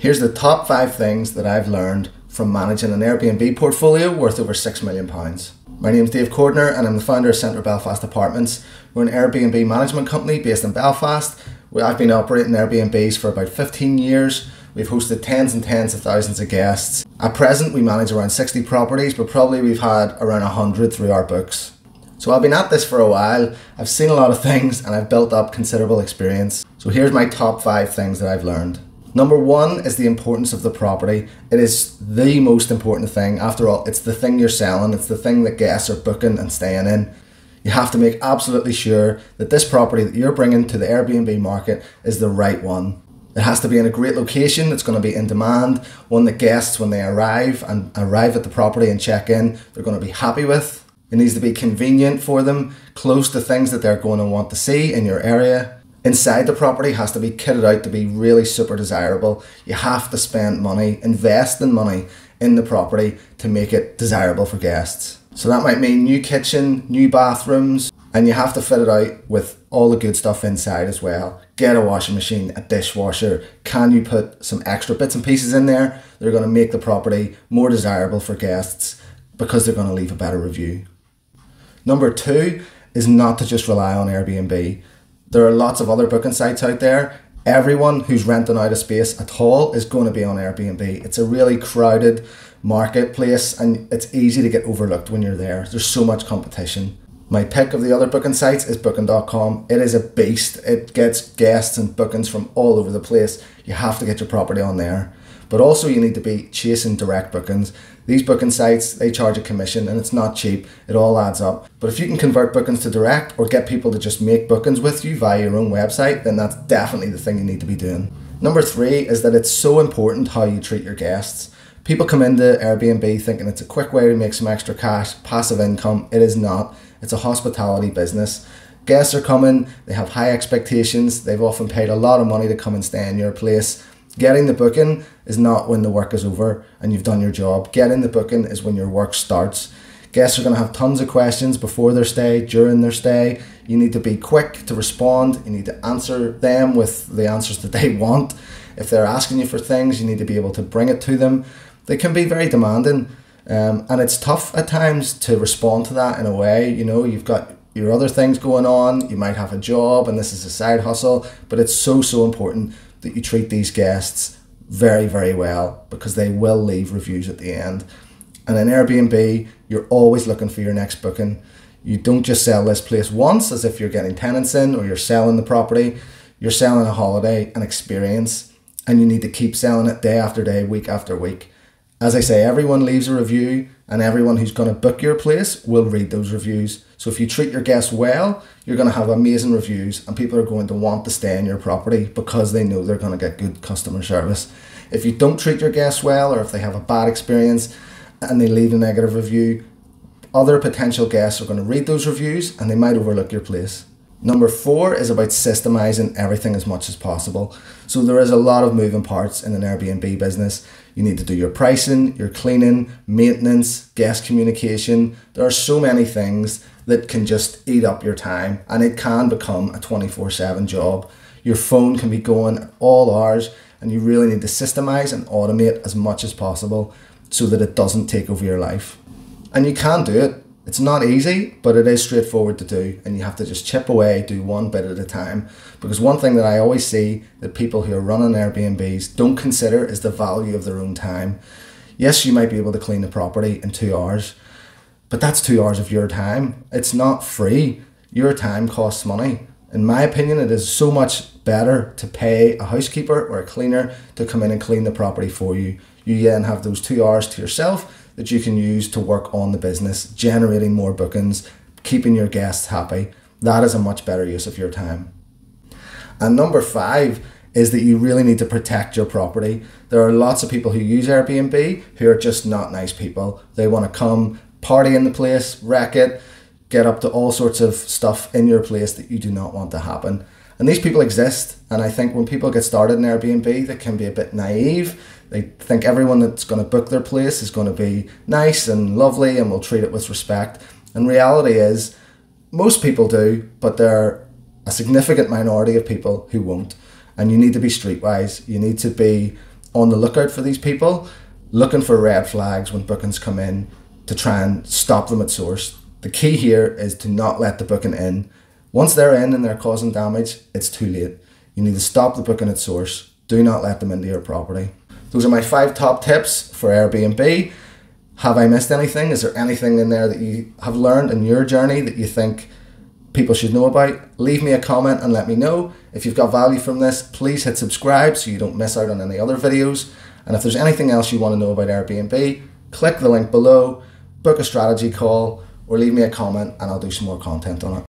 Here's the top five things that I've learned from managing an Airbnb portfolio worth over £6 million. My name is Dave Cordner and I'm the founder of Central Belfast Apartments. We're an Airbnb management company based in Belfast. I've been operating Airbnbs for about 15 years. We've hosted tens and tens of thousands of guests. At present, we manage around 60 properties, but probably we've had around 100 through our books. So I've been at this for a while, I've seen a lot of things, and I've built up considerable experience. So here's my top five things that I've learned. Number one is the importance of the property. It is the most important thing. After all, it's the thing you're selling, it's the thing that guests are booking and staying in. You have to make absolutely sure that this property that you're bringing to the Airbnb market is the right one. It has to be in a great location that's going to be in demand, one that guests, when they arrive and arrive at the property and check in, they're going to be happy with. It needs to be convenient for them, close to things that they're going to want to see in your area. Inside the property has to be kitted out to be really super desirable. You have to spend money, invest in money in the property to make it desirable for guests. So that might mean new kitchen, new bathrooms, and you have to fit it out with all the good stuff inside as well. Get a washing machine, a dishwasher. Can you put some extra bits and pieces in there they are going to make the property more desirable for guests because they're going to leave a better review? Number two is not to just rely on Airbnb. There are lots of other booking sites out there. Everyone who's renting out a space at all is going to be on Airbnb. It's a really crowded marketplace and it's easy to get overlooked when you're there. There's so much competition. My pick of the other booking sites is booking.com. It is a beast. It gets guests and bookings from all over the place. You have to get your property on there. But also you need to be chasing direct bookings. These booking sites, they charge a commission and it's not cheap. It all adds up. But if you can convert bookings to direct or get people to just make bookings with you via your own website, then that's definitely the thing you need to be doing. Number three is that it's so important how you treat your guests. People come into Airbnb thinking it's a quick way to make some extra cash, passive income. It is not. It's a hospitality business. Guests are coming, they have high expectations, they've often paid a lot of money to come and stay in your place. Getting the booking is not when the work is over and you've done your job. Getting the booking is when your work starts. Guests are going to have tons of questions before their stay, during their stay. You need to be quick to respond. You need to answer them with the answers that they want. If they're asking you for things, you need to be able to bring it to them. They can be very demanding. Um, and it's tough at times to respond to that in a way. You know, you've got your other things going on, you might have a job, and this is a side hustle, but it's so, so important that you treat these guests very, very well because they will leave reviews at the end. And in Airbnb, you're always looking for your next booking. You don't just sell this place once as if you're getting tenants in or you're selling the property. You're selling a holiday, an experience, and you need to keep selling it day after day, week after week. As I say, everyone leaves a review, and everyone who's going to book your place will read those reviews. So if you treat your guests well, you're going to have amazing reviews, and people are going to want to stay in your property because they know they're going to get good customer service. If you don't treat your guests well, or if they have a bad experience and they leave a negative review, other potential guests are going to read those reviews and they might overlook your place. Number four is about systemizing everything as much as possible. So there is a lot of moving parts in an Airbnb business. You need to do your pricing, your cleaning, maintenance, guest communication. There are so many things that can just eat up your time and it can become a 24 7 job. Your phone can be going all hours and you really need to systemize and automate as much as possible so that it doesn't take over your life. And you can do it it's not easy, but it is straightforward to do, and you have to just chip away, do one bit at a time. Because one thing that I always see that people who are running Airbnbs don't consider is the value of their own time. Yes, you might be able to clean the property in two hours, but that's two hours of your time. It's not free. Your time costs money. In my opinion, it is so much better to pay a housekeeper or a cleaner to come in and clean the property for you. You then have those two hours to yourself that you can use to work on the business, generating more bookings, keeping your guests happy. That is a much better use of your time. And number five is that you really need to protect your property. There are lots of people who use Airbnb who are just not nice people. They want to come party in the place, wreck it, get up to all sorts of stuff in your place that you do not want to happen. And these people exist. And I think when people get started in Airbnb, they can be a bit naive. They think everyone that's going to book their place is going to be nice and lovely and will treat it with respect. And reality is, most people do, but there are a significant minority of people who won't. And you need to be streetwise. You need to be on the lookout for these people, looking for red flags when bookings come in to try and stop them at source. The key here is to not let the booking in. Once they're in and they're causing damage, it's too late. You need to stop the booking at source. Do not let them into your property. Those are my five top tips for Airbnb. Have I missed anything? Is there anything in there that you have learned in your journey that you think people should know about? Leave me a comment and let me know. If you've got value from this, please hit subscribe so you don't miss out on any other videos. And if there's anything else you want to know about Airbnb, click the link below, book a strategy call, or leave me a comment and I'll do some more content on it.